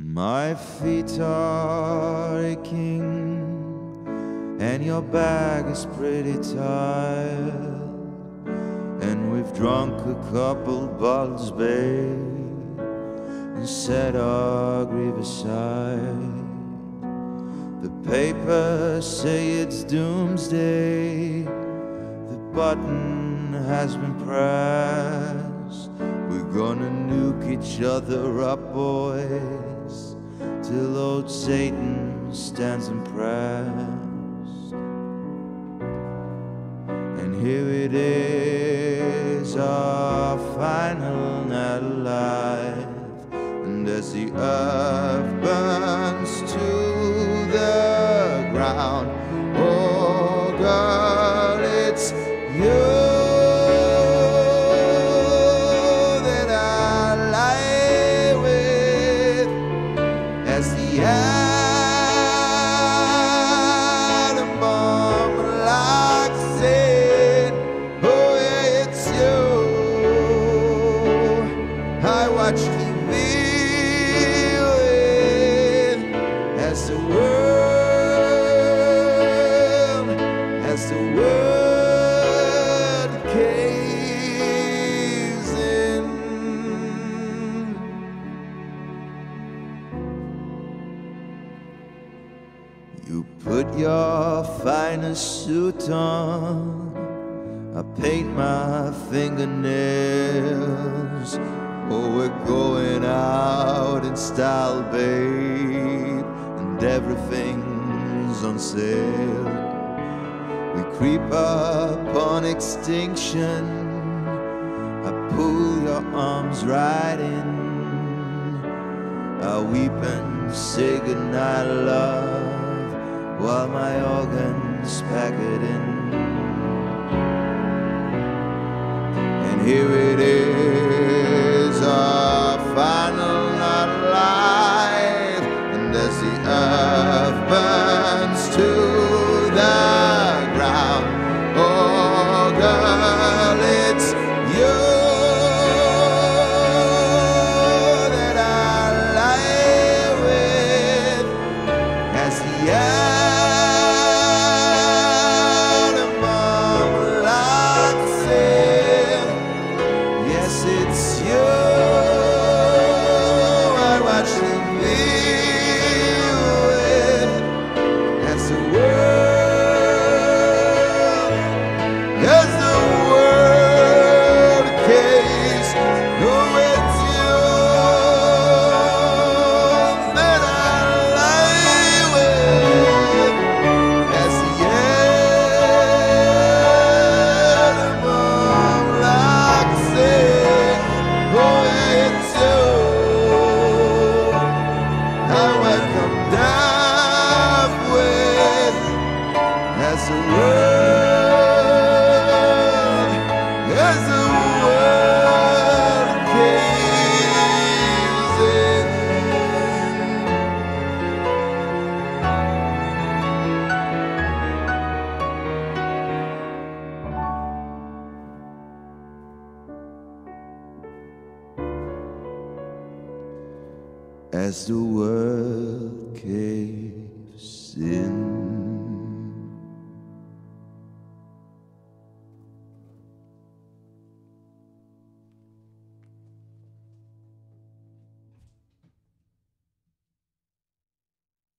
My feet are aching, and your bag is pretty tired. And we've drunk a couple bottles, babe, and set our grief aside. The papers say it's doomsday, the button has been pressed. Gonna nuke each other up, boys, till old Satan stands impressed. And here it is, our final night alive. And as the earth burns to the ground, as You put your finest suit on. I paint my fingernails. Oh, we're going out in style, babe, and everything's on sale. We creep up on extinction. I pull your arms right in. I weep and say goodnight, love, while my organs pack it in. As the world caves in.